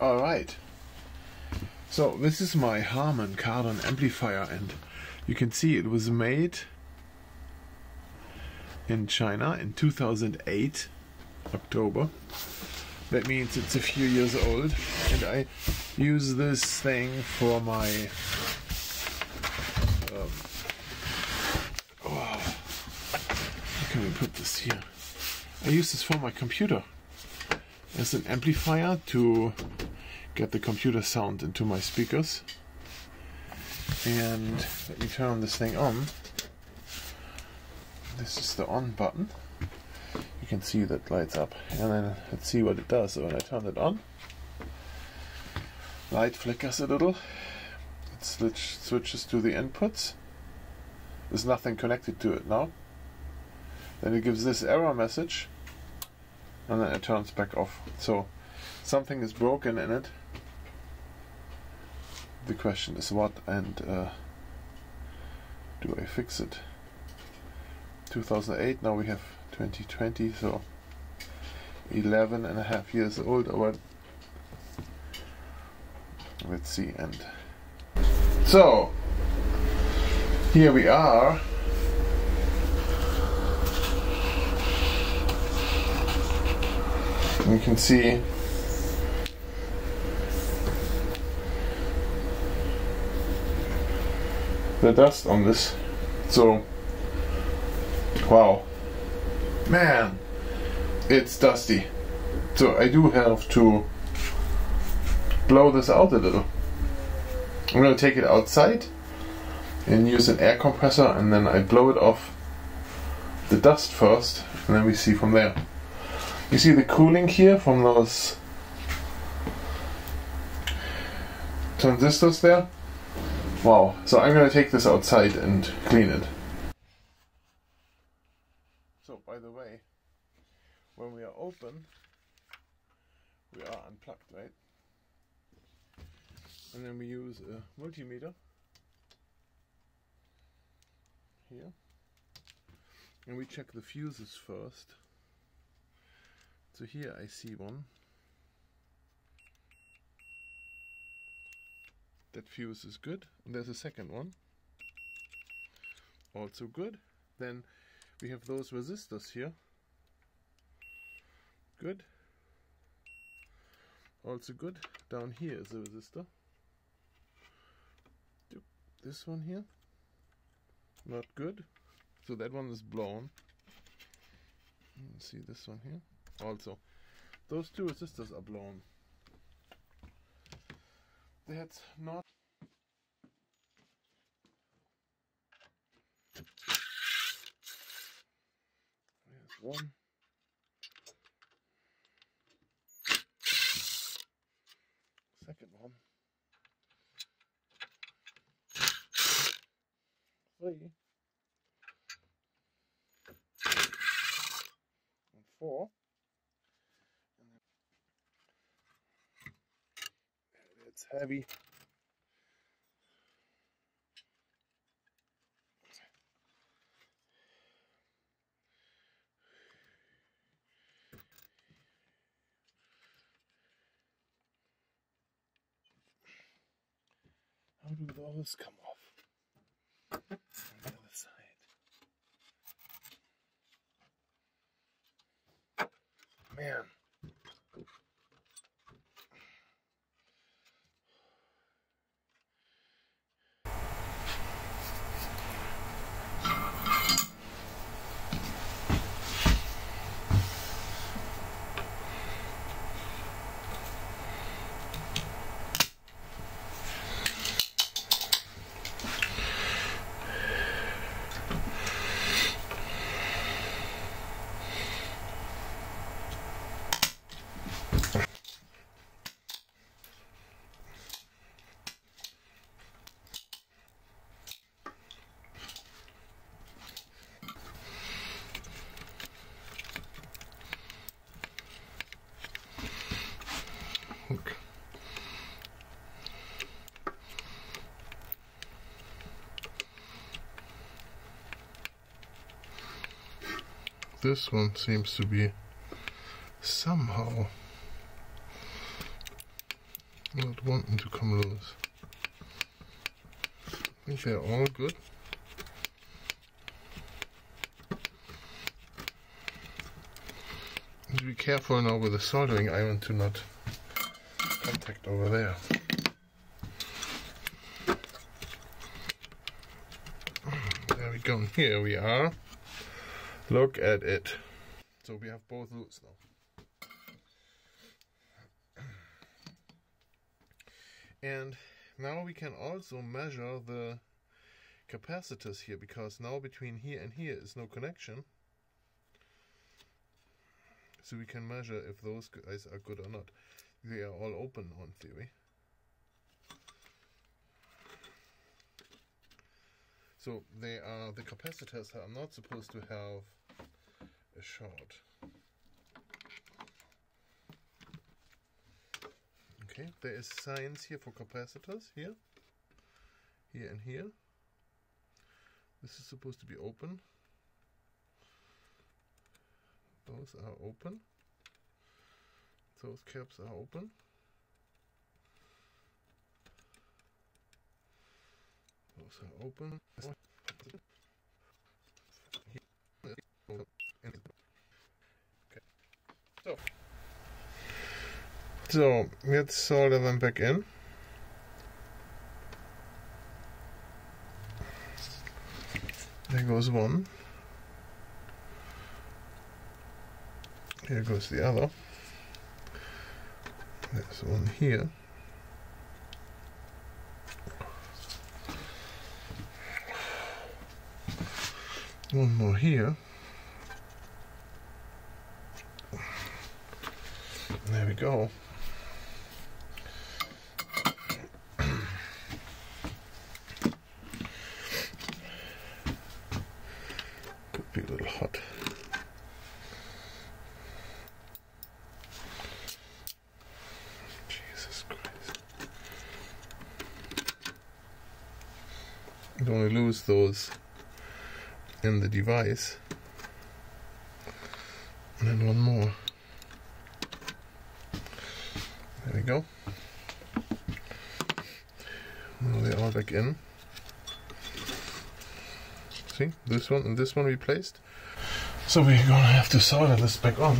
Alright. So this is my Harman Kardon amplifier and you can see it was made in China in 2008 October that means it's a few years old and I use this thing for my um, oh, can we put this here I use this for my computer as an amplifier to get the computer sound into my speakers. And let me turn this thing on. This is the on button. You can see that lights up. And then let's see what it does. So when I turn it on light flickers a little. It switch, switches to the inputs. There's nothing connected to it now. Then it gives this error message. And then it turns back off. So something is broken in it. The question is what and uh, do I fix it? 2008 now we have 2020 so 11 and a half years old or what? Let's see and so here we are. You can see the dust on this. So wow. Man. It's dusty. So I do have to blow this out a little. I'm gonna take it outside and use an air compressor and then I blow it off the dust first and then we see from there. You see the cooling here from those transistors there wow so I'm gonna take this outside and clean it so by the way, when we are open, we are unplugged, right? And then we use a multimeter here. And we check the fuses first. So here I see one. That fuse is good. And there's a second one. Also good. Then we have those resistors here. Good. Also good. Down here is a resistor. This one here. Not good. So that one is blown. See this one here. Also those two resistors are blown that's not one. Second one. Three. And four. And it's heavy. How do those come off? On the other side. Man. This one seems to be somehow not wanting to come loose. I think they're all good. be careful now with the soldering iron to not contact over there. There we go. Here we are. Look at it. So we have both loose now. And now we can also measure the capacitors here because now between here and here is no connection. So we can measure if those guys are good or not. They are all open on theory. So they are the capacitors are not supposed to have a short. Okay, there is signs here for capacitors here, here and here. This is supposed to be open. Those are open. Those caps are open. Those are open. Okay. So. So, let's solder them back in. There goes one. Here goes the other. There's one here. One more here. There we go. Could be a little hot. Jesus Christ. don't want to lose those in the device. And then one more. There we go. They're all back in. See, this one and this one replaced. So we're gonna have to solder this back on.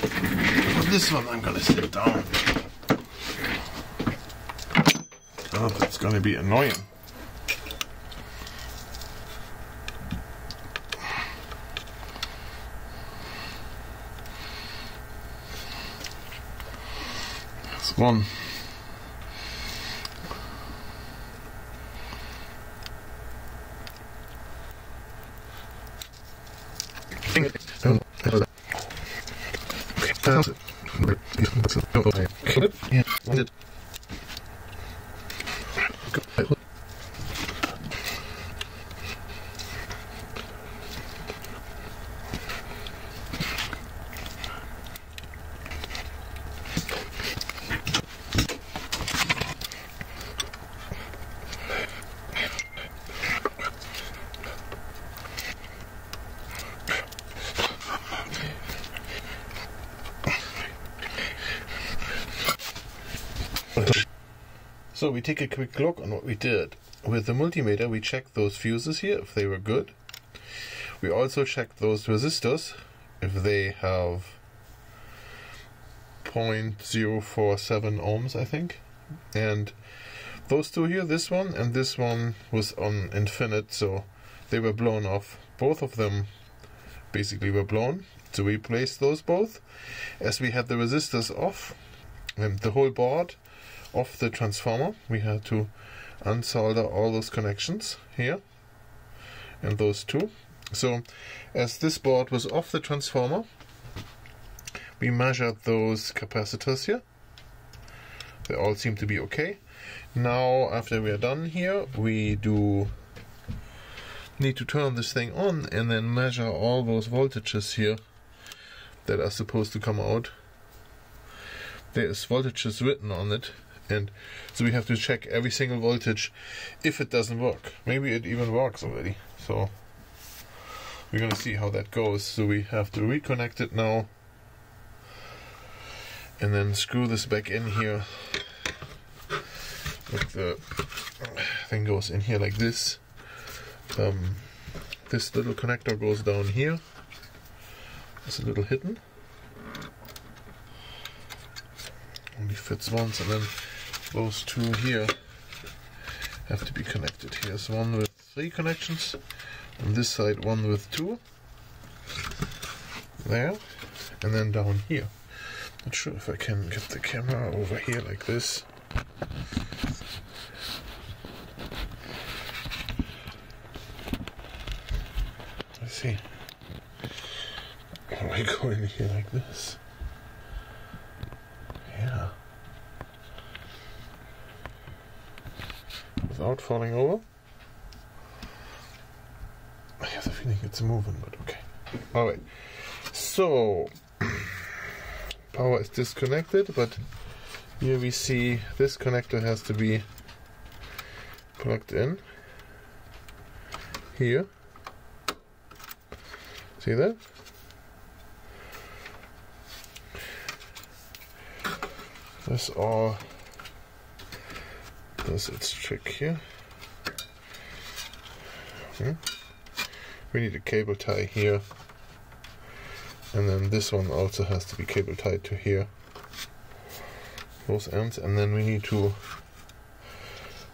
But this one I'm gonna sit down. Oh, that's gonna be annoying. One. So we take a quick look on what we did. With the multimeter we checked those fuses here if they were good. We also checked those resistors if they have 0.047 ohms I think. And those two here, this one and this one was on infinite so they were blown off. Both of them basically were blown. So we replaced those both. As we had the resistors off and the whole board of the transformer. We had to unsolder all those connections here and those two. So as this board was off the transformer we measured those capacitors here. They all seem to be okay. Now after we are done here we do need to turn this thing on and then measure all those voltages here that are supposed to come out. There is voltages written on it and so we have to check every single voltage if it doesn't work maybe it even works already so we're gonna see how that goes so we have to reconnect it now and then screw this back in here But the thing goes in here like this. Um, this little connector goes down here. It's a little hidden. Only fits once, and then those two here have to be connected. Here's one with three connections. On this side, one with two. There. And then down here. Not sure if I can get the camera over here like this. Let's see. Do I go in here like this? Without falling over? I have the feeling it's moving, but okay. Alright. So, power is disconnected, but here we see this connector has to be plugged in. Here. See that? This all does its trick here. Hmm. We need a cable tie here. And then this one also has to be cable tied to here. Both ends. And then we need to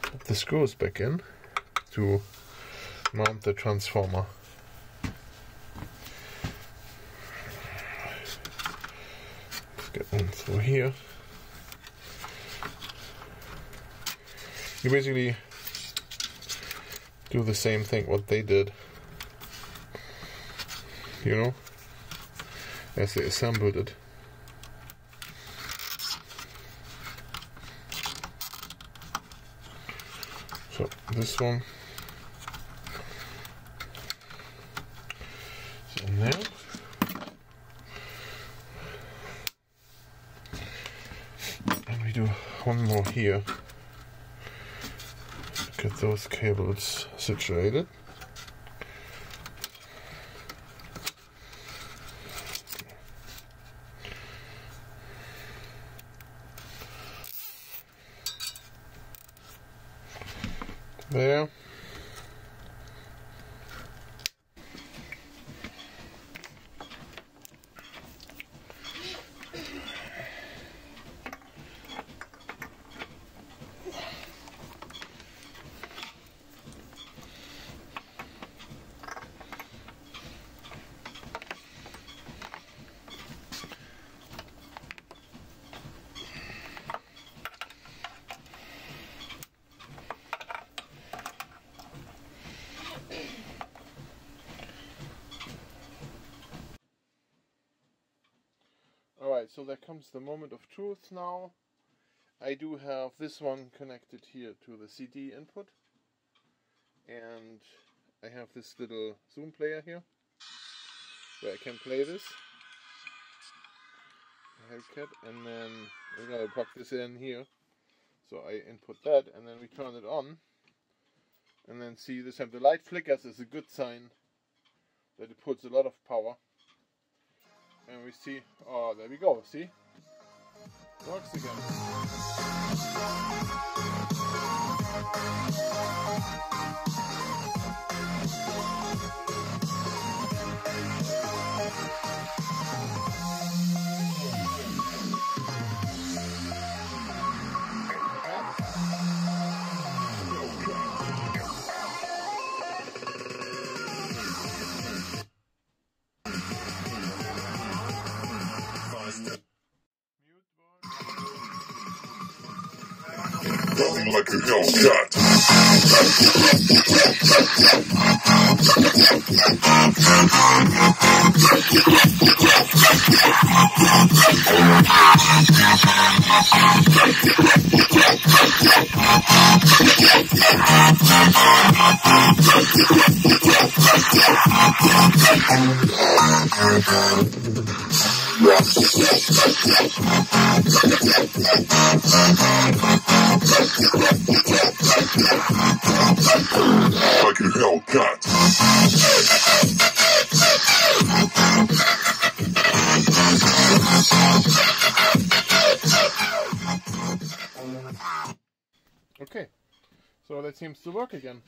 put the screws back in to mount the transformer. Let's get one through here. You basically do the same thing what they did. You know? As they assembled it. So this one. And we do one more here. Get those cables situated. There. Alright, so there comes the moment of truth now. I do have this one connected here to the CD input. And I have this little zoom player here where I can play this. Hellcat, and then we're gonna plug this in here. So I input that and then we turn it on. And then see this time the light flickers is a good sign that it puts a lot of power and we see, oh, there we go, see? Works again. Like a Hellcat. Like a Hellcat. Okay, so that seems to work again.